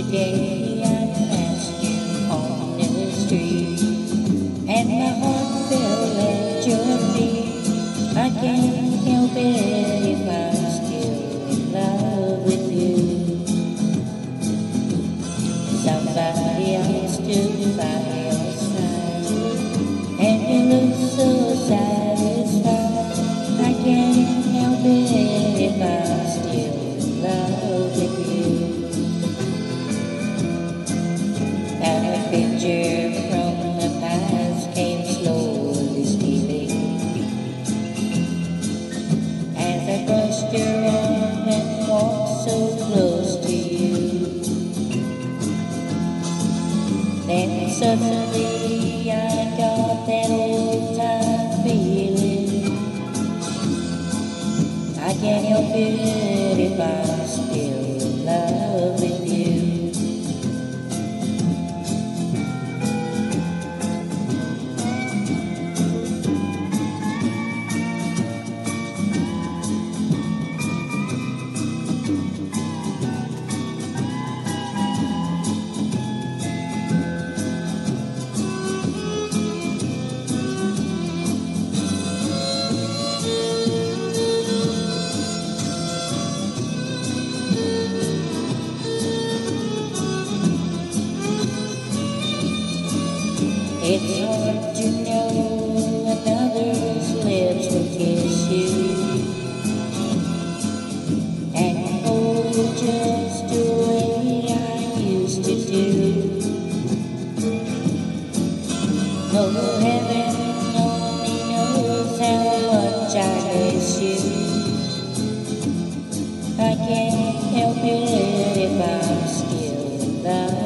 Today I passed you on the street, and my heart fell at your feet. I can't help it if I'm still in love with you. Somebody else stood by Suddenly I got that old time feeling I can't help it if I'm still It's hard to know another's lips will kiss you. And hold you just the way I used to do. No heaven only knows how much I miss you. I can't help it if I'm still in love.